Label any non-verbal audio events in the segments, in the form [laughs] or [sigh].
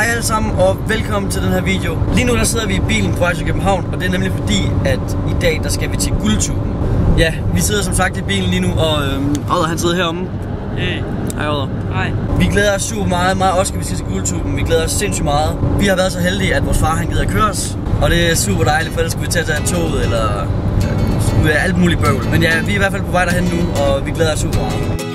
Hej alle sammen og velkommen til den her video. Lige nu der sidder vi i bilen på vej til København, og det er nemlig fordi, at i dag der skal vi til Guldtuben. Ja, vi sidder som sagt i bilen lige nu, og øhm, Odder han sidder heromme. Hey. Hej Odder. Hej. Vi glæder os super meget, meget også skal vi skal til Guldtuben. Vi glæder os sindssygt meget. Vi har været så heldige, at vores far han gider at køre os, og det er super dejligt, for ellers skulle vi til at tage toget eller være alt muligt bøvl. Men ja, vi er i hvert fald på vej derhen nu, og vi glæder os super meget.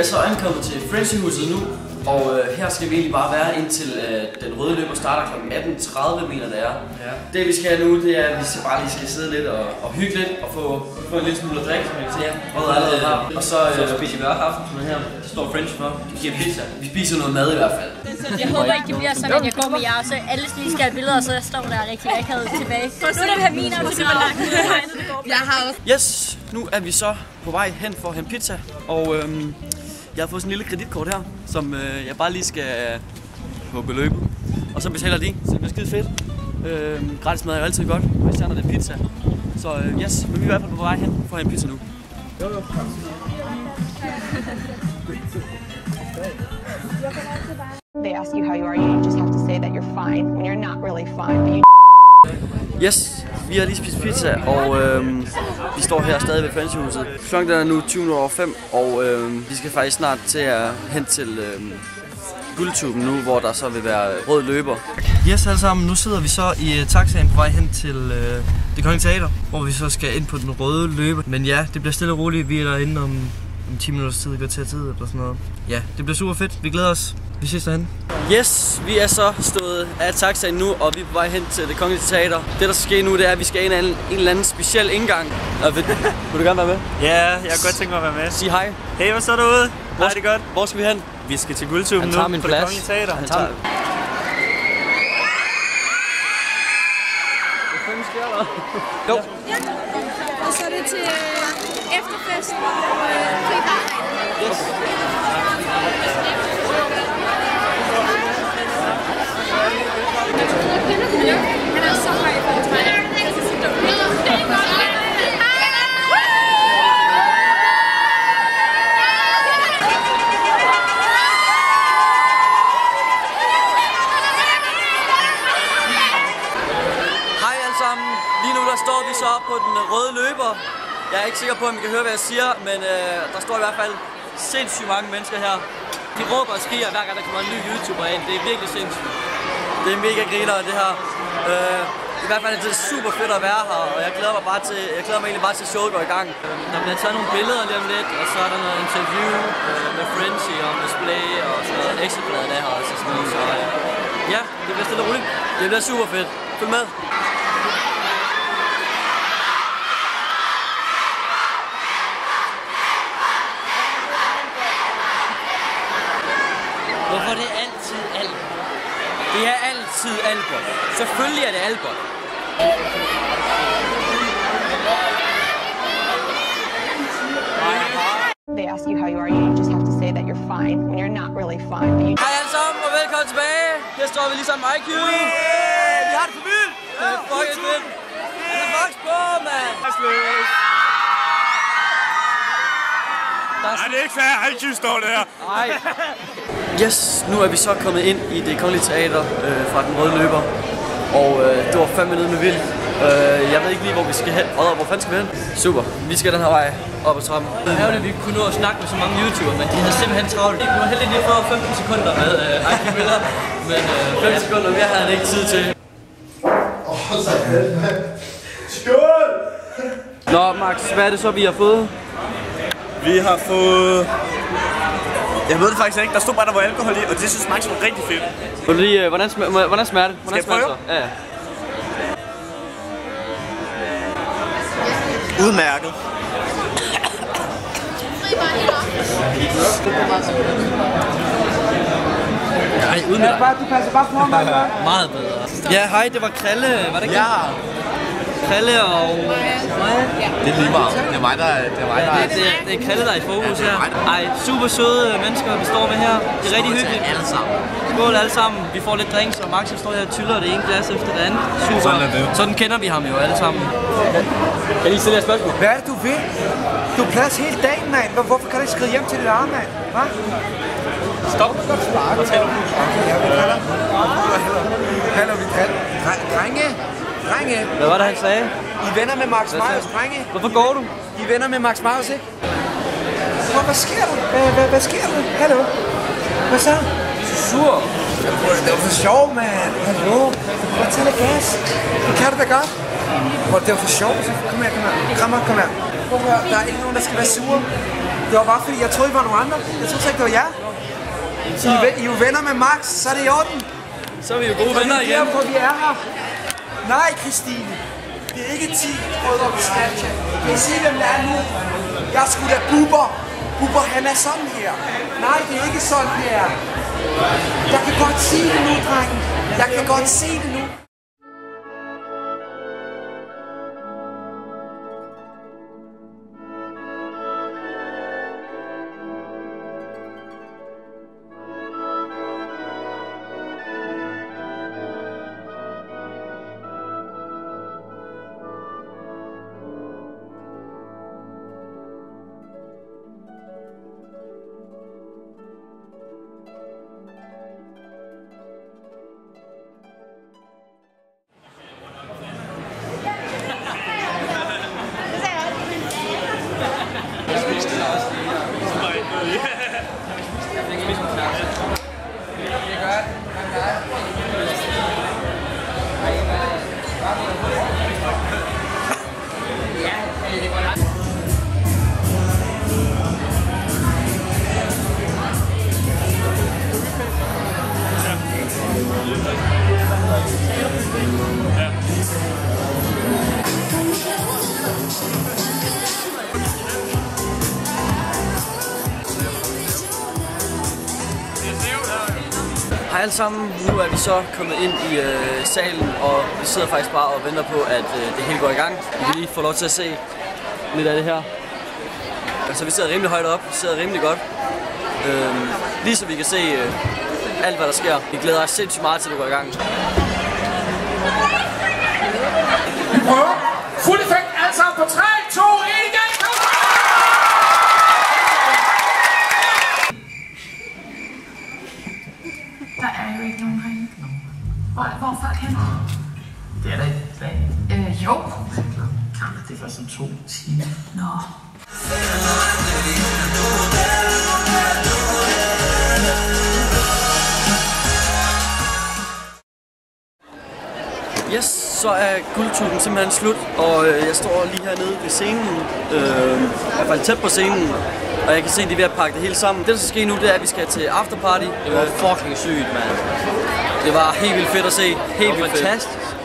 Er så ankommet til Frenchiehuset nu, og øh, her skal vi egentlig bare være indtil øh, den røde løber starter kl. 18.30, mener det er. Ja. Det vi skal nu, det er, at vi skal bare lige skal sidde lidt og, og hygge lidt og få, få en lille smule at drikke, som jeg kan se her. Og, øh, her. og så, Så øh, spiser vi også aftensmad her. Der står French for. Vi giver pizza. vi spiser noget mad i hvert fald. Jeg håber ikke, det bliver sådan, at jeg går med jer, og så alle lige skal have billeder, og så jeg står der rigtig akavet tilbage. Nu er det her min autograf. Jeg har også Yes, nu er vi så på vej hen for at hente pizza, og øhm, jeg har fået sådan en lille kreditkort her, som øh, jeg bare lige skal på beløbet. Og så betaler de, så det bliver skide fedt. Øhm, gratis mad er jo altid godt, og især når det er pizza. Så øh, yes, men vi er i hvert fald på vej hen for at hente pizza nu. They ask you how you are, you just have to say that you're fine when you're not really fine. But you Yes, vi har lige spist pizza, og øhm, vi står her stadig ved Frenchhuset. Klokken er nu 20 over 5, og øhm, vi skal faktisk snart til at hen til øhm, guldtuben nu, hvor der så vil være rød løber. Yes alle sammen, nu sidder vi så i uh, taxaen på vej hen til øh, det kongelige teater, hvor vi så skal ind på den røde løber. Men ja, det bliver stille og roligt, vi er derinde om, om 10 minutters tid, går til tid eller sådan noget. Ja, det bliver super fedt, vi glæder os. Vi ses derhen. Yes, vi er så stået af taxaen nu, og vi er på vej hen til det kongelige teater. Det der skal ske nu, det er, at vi skal ind ad en, en eller anden speciel indgang. Og vil, vil du gerne være med? Ja, jeg kunne godt tænke mig at være med. Sig hej. Hey, hvad så derude? Hvor er det godt? Hvor skal vi hen? Vi skal til Guldtuben nu tager min på plads. det kongelige teater. Han tager... Jo. Og så er det til øh, efterfest og øh, fri bar. Yes. Han er så høj i forhold til mig. Det er så dumt. Hej alle sammen. Lige nu der står vi så på den røde. Jeg er ikke sikker på, om I kan høre, hvad jeg siger, men øh, der står i hvert fald sindssygt mange mennesker her. De råber og skriger, hver gang der kommer en ny YouTuber ind. Det er virkelig sindssygt. Det er mega griner, det her. Øh, I hvert fald er det super fedt at være her, og jeg glæder mig, bare til, jeg glæder mig egentlig bare til, at showet går i gang. Øh, der bliver taget nogle billeder lige om lidt, og så er der noget interview øh, med Frenzy og display og sådan noget. Ekstrabladet er her også og sådan noget. Så øh, ja, det bliver stille og roligt. Det bliver super fedt. Følg med. Hvorfor er det altid alt? Det er altid Albert. Selvfølgelig er det Albert. they ask you how you are, you just have to say that you're fine when you're not really fine. But you Hej alle sammen og velkommen tilbage. Her står vi ligesom IQ. Vi har det for vildt. Det er fucking fedt. Han er vokset på, mand. Nej, det er ikke fair. IQ står der. Nej. [laughs] Yes, nu er vi så kommet ind i det kongelige teater øh, fra den røde løber. Og øh, det var fem minutter med vildt. Øh, jeg ved ikke lige, hvor vi skal hen. Odder, hvor fanden skal vi hen? Super. Vi skal den her vej op ad trappen. Det er ærgerligt, at vi ikke kunne nå at snakke med så mange YouTubere, men de havde simpelthen travlt. Vi var heldige lige for 15 sekunder med øh, Ike Miller, men øh, [laughs] 5 sekunder mere havde han ikke tid til. Skål! Nå, Max, hvad er det så, vi har fået? Vi har fået... Jeg ved det faktisk ikke. Der stod bare, der var alkohol i, og det synes Max var rigtig fedt. Vil du lige, øh, hvordan, smager, hvordan smager det? Hvordan Skal jeg så? Ja, ja. Udmærket. Nej, udmærket. Bare, du passer bare på mig. Meget bedre. Ja, hej, det var Kralle. Var det ikke Ja. Krille og Det er lige meget. Det er mig, der er... Det er mig, der det, det, er- det er Krille, der er i fokus her. Ej, super søde mennesker, vi står med her. Det er rigtig hyggeligt. alle sammen. Skål alle sammen. Vi får lidt drinks, og Max står her og tyller det ene glas efter det andet. Super. Sådan er det. Sådan kender vi ham jo alle sammen. Kan I lige stille jer et spørgsmål? Hvad er det, du vil? Du har plads hele dagen, mand. Hvor- Hvorfor kan du ikke skride hjem til dit arme, mand? Hva? Stop. Fortæl. Ja, vi kalder. Hallo, vi kalder. Dre- Drenge, drenge. Hvad var det, han sagde? I er venner med Max Marius, drenge. Hvorfor går du? I er venner med Max Marius, ikke? Hvor, hvad sker der? Hvad, hvad, hvad sker der? Hallo? Hvad så? Så sur. Det var for sjov, mand. Hallo? Prøv at tage lidt gas. Det kan du da godt. Prøv, det var for sjov. Så kom her, kom her. Kom her, kom her. Prøv høre, der er ikke nogen, der skal være sure. Det var bare fordi, jeg troede, I var nogle andre. Jeg troede ikke, det var jer. I er, ven- I er jo venner med Max, så er det i orden. Så er vi jo gode venner Det er igen. derfor, vi er her. Nej, Christine. Det er ikke 10 brødre på Snapchat. Kan I se, hvem der er nu? Jeg skulle sgu da Bubber. Bubber, han er sådan her. Nej, det er ikke sådan, det er. Jeg kan godt se det nu, drengen. Jeg kan godt se det nu. Hej alle sammen, nu er vi så kommet ind i øh, salen, og vi sidder faktisk bare og venter på, at øh, det hele går i gang. Vi kan lige få lov til at se lidt af det her. Altså vi sidder rimelig højt op, vi sidder rimelig godt. Øh, lige så vi kan se øh, alt, hvad der sker. Vi glæder os sindssygt meget til, at det går i gang. Vi prøver. Fuld jo. Det først om to timer. Nå. Yes, så er guldtuben simpelthen slut, og øh, jeg står lige hernede ved scenen, øh, i hvert fald tæt på scenen, og jeg kan se, at de er ved at pakke det hele sammen. Det, der skal ske nu, det er, at vi skal til afterparty. Det var fucking sygt, mand. Det var helt vildt fedt at se. Helt Det var vildt fantastisk. fedt.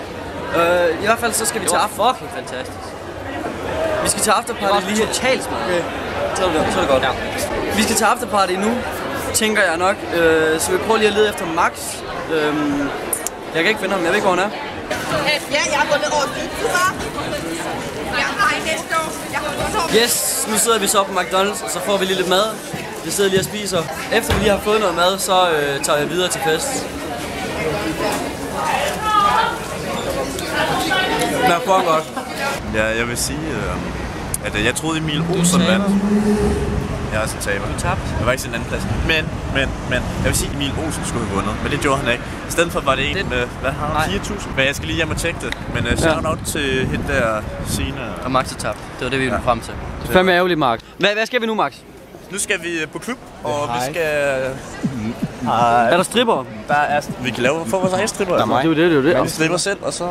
Øh, I hvert fald så skal vi Det til var after. fucking fantastisk. Vi skal til Det afterparty var lige her. totalt smadret. Okay. Så er det, så er det godt. Ja. Vi skal til afterparty nu, tænker jeg nok. Øh, så vi prøver lige at lede efter Max. Øhm, jeg kan ikke finde ham, jeg ved ikke, hvor han er. Ja, jeg har vundet årets nyhedsprogram. Jeg har i næste år. Jeg har vundet Yes, nu sidder vi så på McDonald's, og så får vi lige lidt mad. Vi sidder lige og spiser. Efter vi lige har fået noget mad, så øh, tager jeg videre til fest. Det er for godt. Ja, jeg vil sige, øh, at øh, jeg troede Emil Olsen vandt. Jeg er også en taber. Du tabte. Jeg var ikke til en anden plads. Men, men, men, jeg vil sige, at Emil Olsen skulle have vundet, men det gjorde han ikke. I stedet for var det en Det- med, hvad har han, 4.000? Men jeg skal lige hjem og tjekke det. Men uh, shout out til hende der, Signe. Og Max er tabt. Det var det, vi ville Ja. frem til. Det er fandme ærgerligt, Max. Hvad, hvad skal vi nu, Max? Nu skal vi øh, på klub, og vi skal... Er der stripper? Der er, vi kan lave for vores egen stripper. Det er jo det, det er det. Vi stripper selv, og så...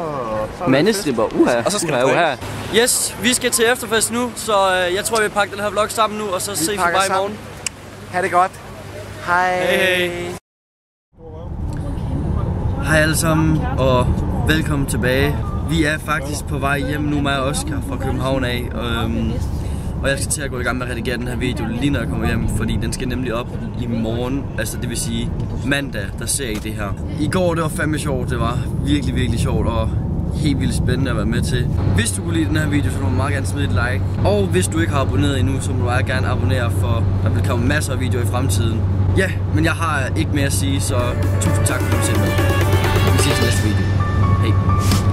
så Mandestripper, uha. Og så skal uha, det uha. Yes, vi skal til efterfest nu, så øh, jeg tror, vi pakker den her vlog sammen nu, og så ses vi bare i morgen. Ha' det godt. Hej. Hey, hey. Hej alle sammen, og velkommen tilbage. Vi er faktisk på vej hjem nu, og Oscar fra København af. Øhm, og jeg skal til at gå i gang med at redigere den her video lige når jeg kommer hjem, fordi den skal nemlig op i morgen, altså det vil sige mandag, der ser I det her. I går, det var fandme sjovt, det var virkelig, virkelig sjovt, og helt vildt spændende at være med til. Hvis du kunne lide den her video, så må du meget gerne smide et like. Og hvis du ikke har abonneret endnu, så må du meget gerne abonnere, for der vil komme masser af videoer i fremtiden. Ja, men jeg har ikke mere at sige, så tusind tak for at du med. Vi ses i næste